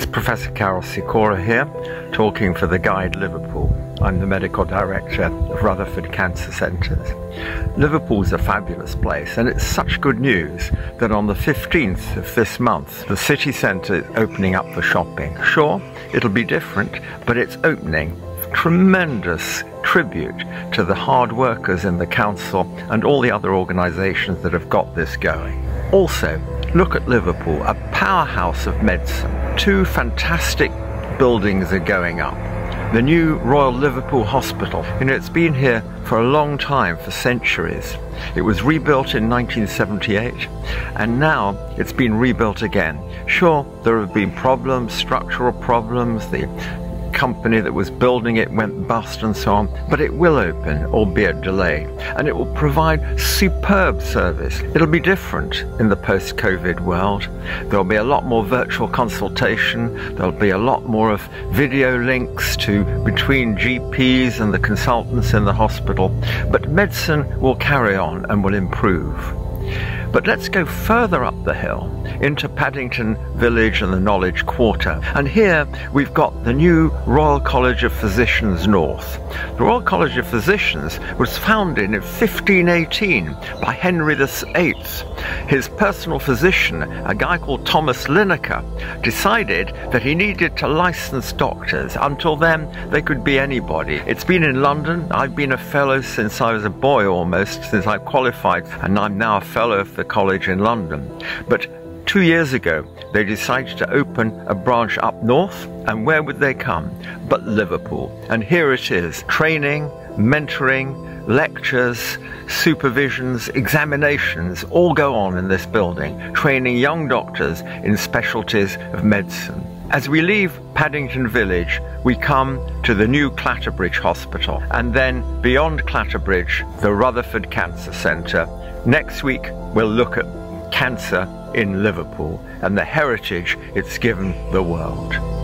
It's Professor Karol Sikora here, talking for the Guide Liverpool. I'm the medical director of Rutherford Cancer Centres. Liverpool's a fabulous place, and it's such good news that on the 15th of this month, the city centre is opening up for shopping. Sure, it'll be different, but it's opening. Tremendous tribute to the hard workers in the council and all the other organisations that have got this going. Also, look at Liverpool, a powerhouse of medicine. Two fantastic buildings are going up. The new Royal Liverpool Hospital, you know, it's been here for a long time, for centuries. It was rebuilt in 1978 and now it's been rebuilt again. Sure, there have been problems, structural problems, the company that was building it went bust and so on, but it will open, albeit delayed, and it will provide superb service. It'll be different in the post-COVID world. There'll be a lot more virtual consultation, there'll be a lot more of video links to between GPs and the consultants in the hospital, but medicine will carry on and will improve. But let's go further up the hill into Paddington Village and the Knowledge Quarter. And here we've got the new Royal College of Physicians North. The Royal College of Physicians was founded in 1518 by Henry VIII. His personal physician, a guy called Thomas Linacre, decided that he needed to license doctors. Until then, they could be anybody. It's been in London. I've been a fellow since I was a boy almost, since I qualified, and I'm now a fellow of the college in London. But two years ago, they decided to open a branch up north, and where would they come? But Liverpool. And here it is training, mentoring, lectures, supervisions, examinations all go on in this building, training young doctors in specialties of medicine. As we leave Paddington Village, we come to the new Clatterbridge Hospital, and then beyond Clatterbridge, the Rutherford Cancer Centre, Next week, we'll look at cancer in Liverpool and the heritage it's given the world.